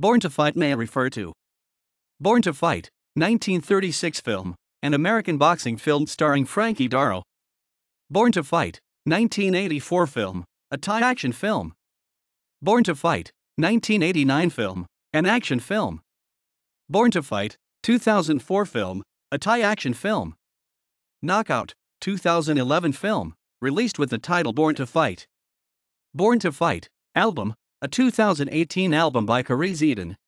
Born to Fight may refer to Born to Fight, 1936 film, an American boxing film starring Frankie Darro. Born to Fight, 1984 film, a Thai action film. Born to Fight, 1989 film, an action film. Born to Fight, 2004 film, a Thai action film. Knockout, 2011 film, released with the title Born to Fight. Born to Fight, album, a 2018 album by Karise Eden,